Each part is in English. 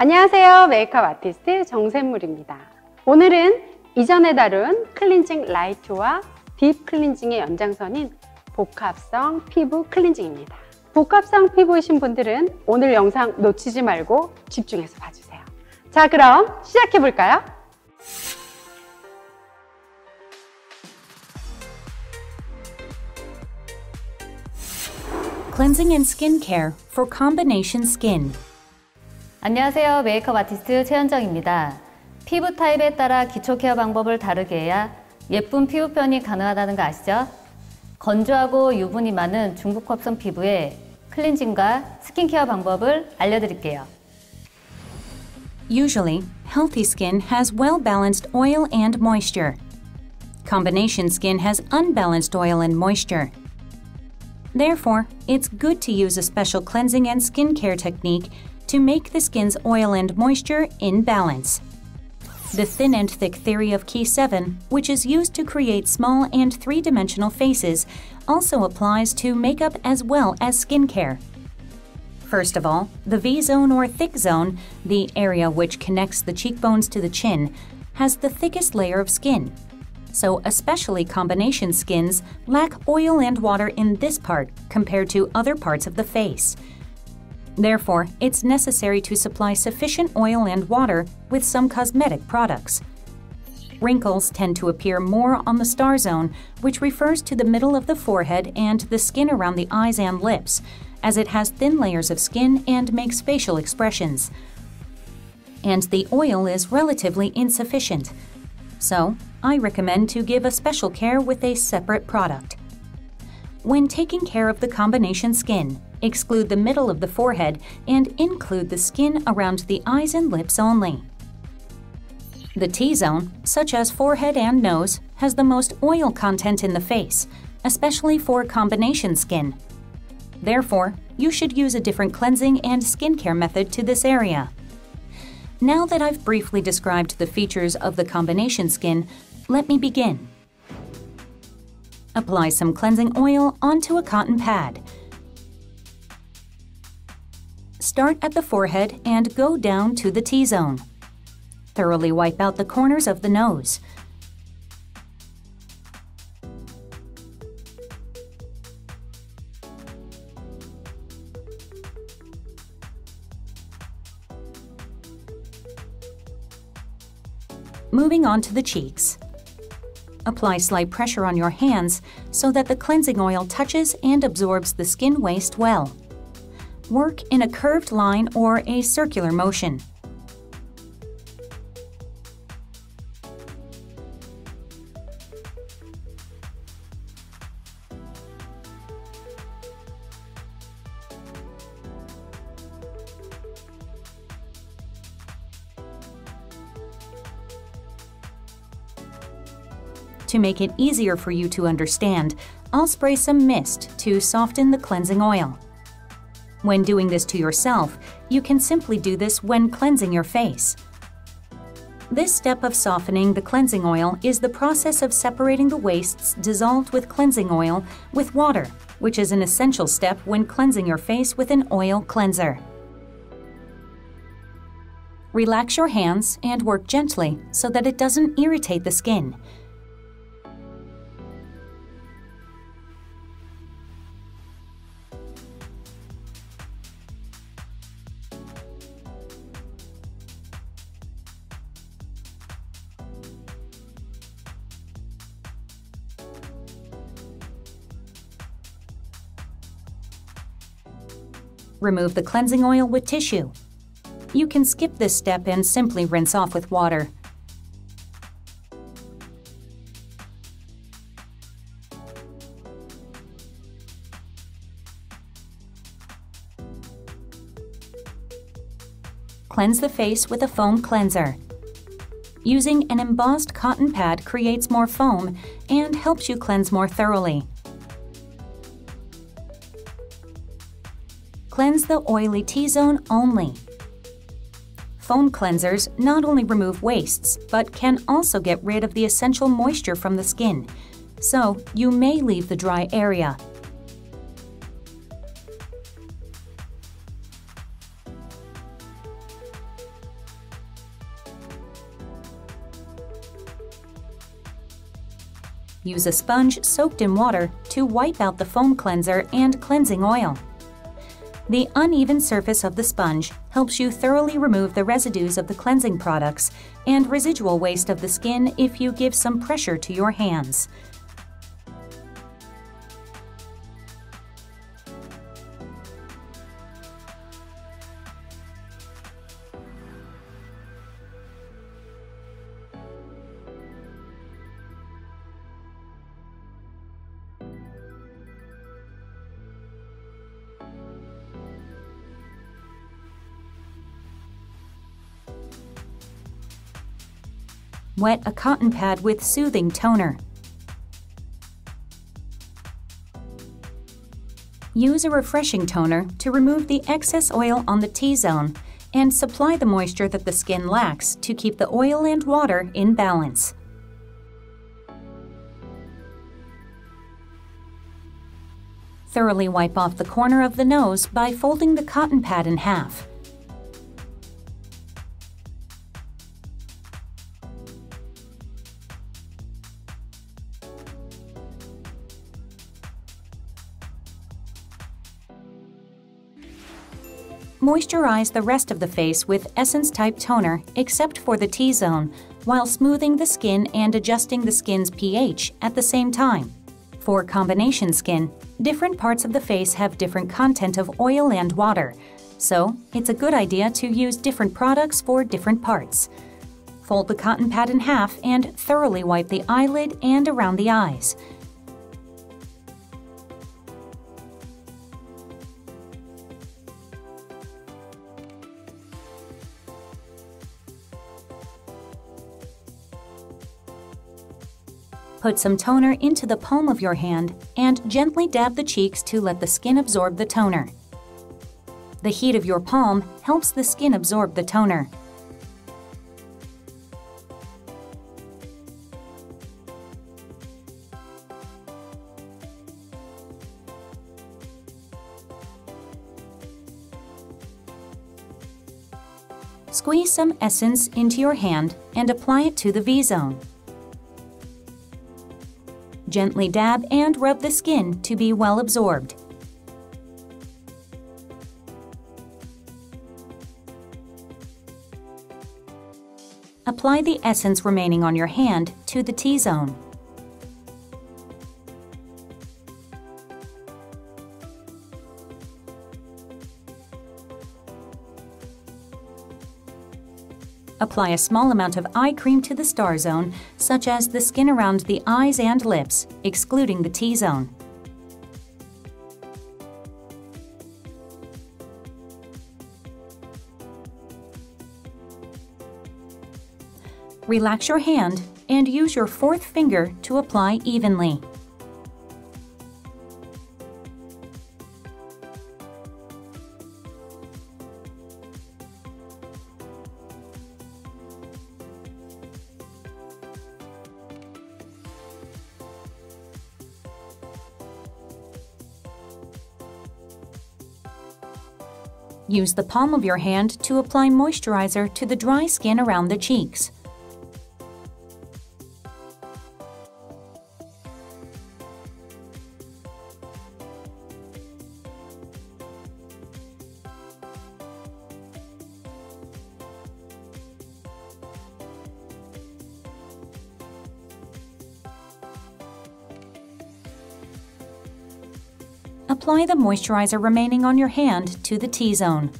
안녕하세요. 메이크업 아티스트 정샘물입니다. 오늘은 이전에 다룬 클렌징 라이트와 딥 클렌징의 연장선인 복합성 피부 클렌징입니다. 복합성 피부이신 분들은 오늘 영상 놓치지 말고 집중해서 봐주세요. 자, 그럼 시작해 볼까요? Cleansing and Skincare for Combination Skin. 안녕하세요. 메이크업 아티스트 최현정입니다. 피부 타입에 따라 기초 케어 방법을 다르게 해야 예쁜 피부 표현이 가능하다는 거 아시죠? 건조하고 유분이 많은 중국 합성 피부에 클렌징과 스킨케어 방법을 알려드릴게요. Usually, healthy skin has well balanced oil and moisture. Combination skin has unbalanced oil and moisture. Therefore, it's good to use a special cleansing and skincare technique to make the skin's oil and moisture in balance. The thin and thick theory of Key 7, which is used to create small and three dimensional faces, also applies to makeup as well as skincare. First of all, the V zone or thick zone, the area which connects the cheekbones to the chin, has the thickest layer of skin. So, especially combination skins lack oil and water in this part compared to other parts of the face. Therefore, it's necessary to supply sufficient oil and water with some cosmetic products. Wrinkles tend to appear more on the star zone, which refers to the middle of the forehead and the skin around the eyes and lips, as it has thin layers of skin and makes facial expressions. And the oil is relatively insufficient. So, I recommend to give a special care with a separate product. When taking care of the combination skin, exclude the middle of the forehead and include the skin around the eyes and lips only. The T zone, such as forehead and nose, has the most oil content in the face, especially for combination skin. Therefore, you should use a different cleansing and skincare method to this area. Now that I've briefly described the features of the combination skin, let me begin. Apply some cleansing oil onto a cotton pad. Start at the forehead and go down to the T-zone. Thoroughly wipe out the corners of the nose. Moving on to the cheeks. Apply slight pressure on your hands so that the cleansing oil touches and absorbs the skin waste well. Work in a curved line or a circular motion. To make it easier for you to understand, I'll spray some mist to soften the cleansing oil. When doing this to yourself, you can simply do this when cleansing your face. This step of softening the cleansing oil is the process of separating the wastes dissolved with cleansing oil with water, which is an essential step when cleansing your face with an oil cleanser. Relax your hands and work gently so that it doesn't irritate the skin. Remove the cleansing oil with tissue. You can skip this step and simply rinse off with water. Cleanse the face with a foam cleanser. Using an embossed cotton pad creates more foam and helps you cleanse more thoroughly. Cleanse the oily T-zone only. Foam cleansers not only remove wastes, but can also get rid of the essential moisture from the skin. So, you may leave the dry area. Use a sponge soaked in water to wipe out the foam cleanser and cleansing oil. The uneven surface of the sponge helps you thoroughly remove the residues of the cleansing products and residual waste of the skin if you give some pressure to your hands. Wet a cotton pad with soothing toner. Use a refreshing toner to remove the excess oil on the T-zone and supply the moisture that the skin lacks to keep the oil and water in balance. Thoroughly wipe off the corner of the nose by folding the cotton pad in half. Moisturize the rest of the face with Essence Type Toner except for the T-zone, while smoothing the skin and adjusting the skin's pH at the same time. For combination skin, different parts of the face have different content of oil and water, so it's a good idea to use different products for different parts. Fold the cotton pad in half and thoroughly wipe the eyelid and around the eyes. Put some toner into the palm of your hand and gently dab the cheeks to let the skin absorb the toner. The heat of your palm helps the skin absorb the toner. Squeeze some essence into your hand and apply it to the V-zone. Gently dab and rub the skin to be well absorbed. Apply the essence remaining on your hand to the T-zone. Apply a small amount of eye cream to the star zone, such as the skin around the eyes and lips, excluding the T-zone. Relax your hand and use your fourth finger to apply evenly. Use the palm of your hand to apply moisturizer to the dry skin around the cheeks. Apply the moisturizer remaining on your hand to the T-zone.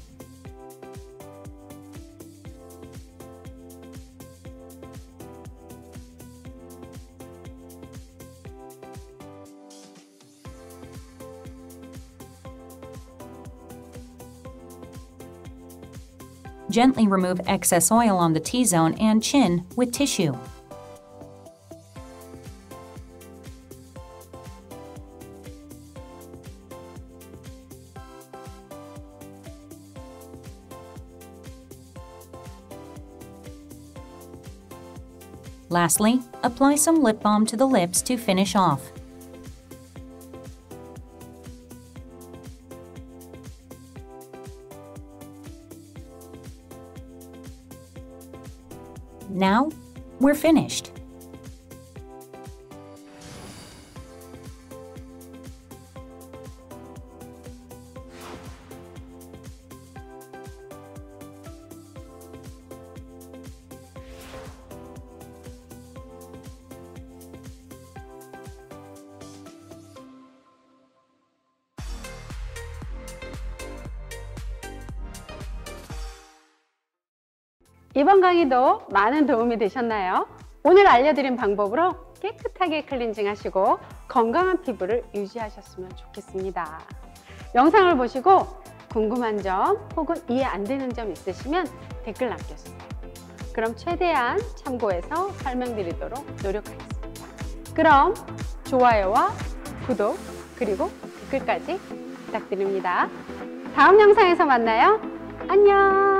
Gently remove excess oil on the T-zone and chin with tissue. Lastly, apply some lip balm to the lips to finish off. Now, we're finished. 이번 강의도 많은 도움이 되셨나요? 오늘 알려드린 방법으로 깨끗하게 클렌징 하시고 건강한 피부를 유지하셨으면 좋겠습니다. 영상을 보시고 궁금한 점 혹은 이해 안 되는 점 있으시면 댓글 남겨주세요. 그럼 최대한 참고해서 설명드리도록 노력하겠습니다. 그럼 좋아요와 구독 그리고 댓글까지 부탁드립니다. 다음 영상에서 만나요. 안녕!